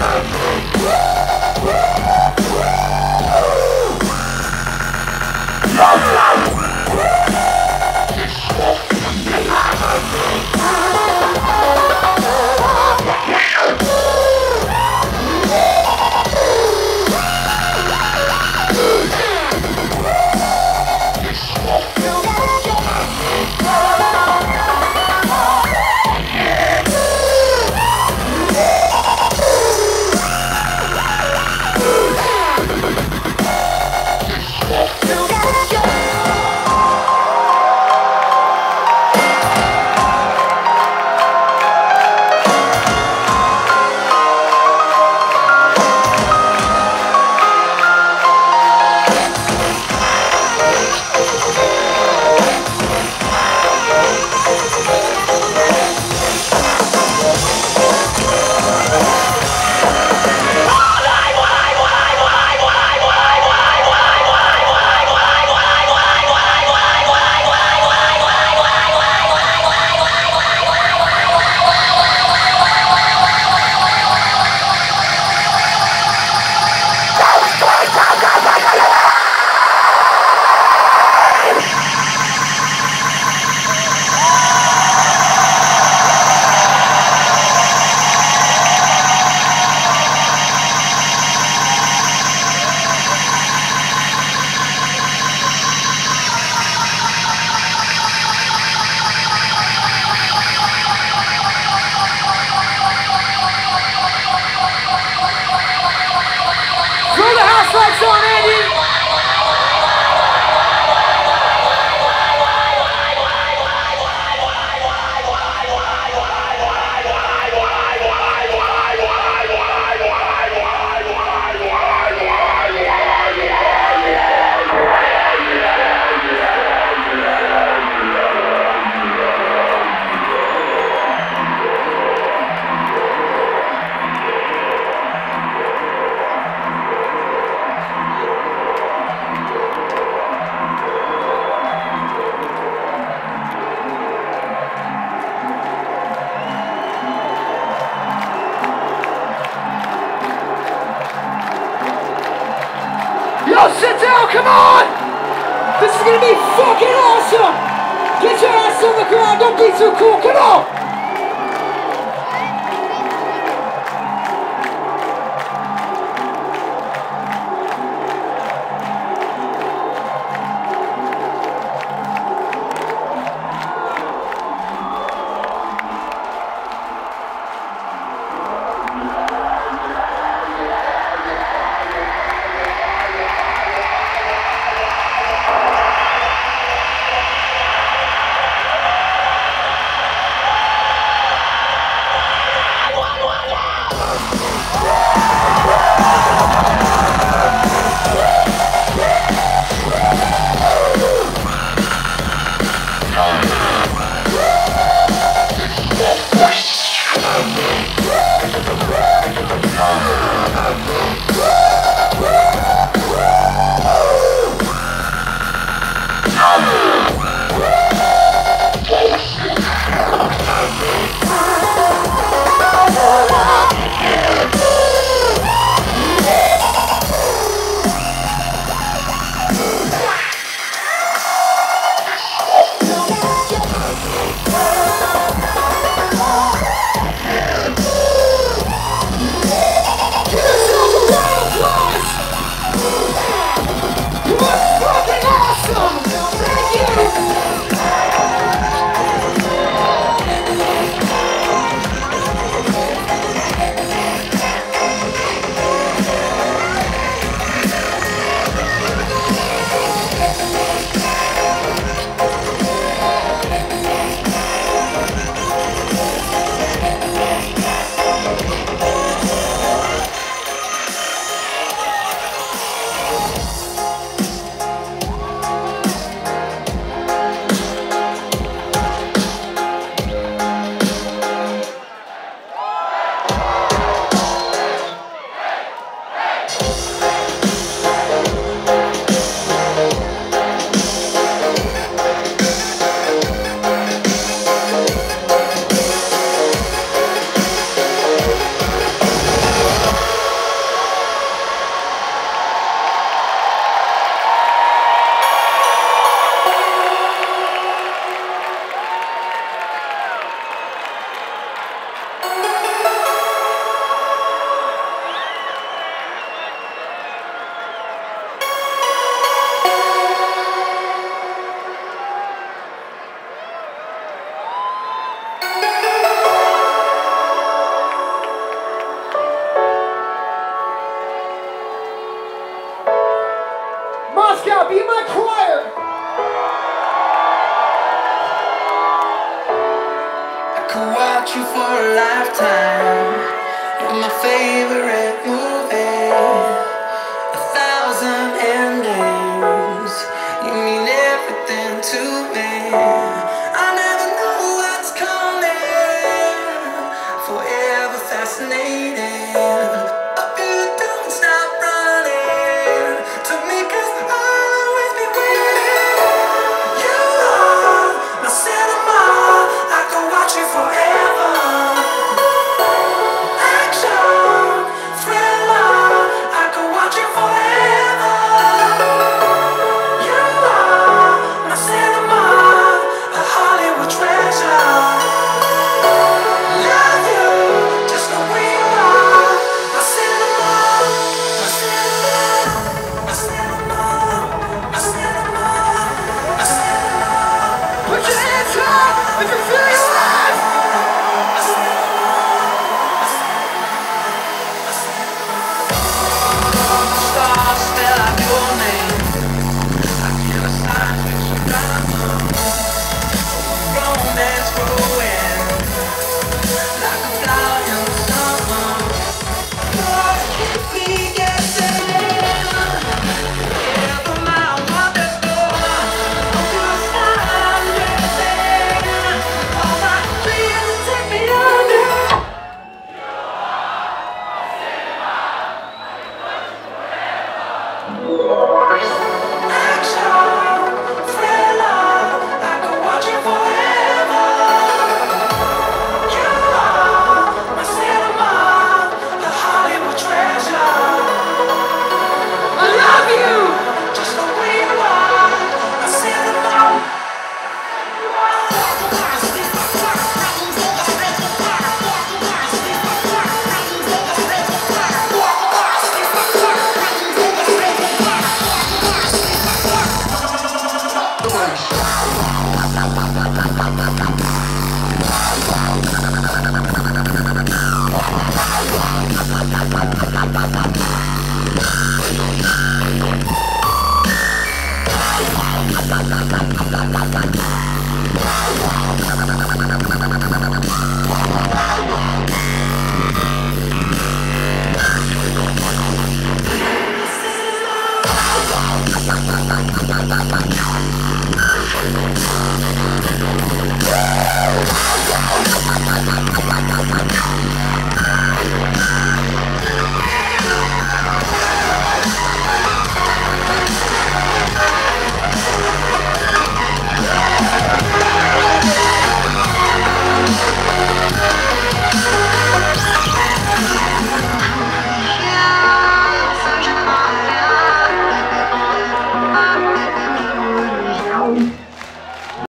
Remember. Get your ass on the ground, don't be too cool, come on! Wow.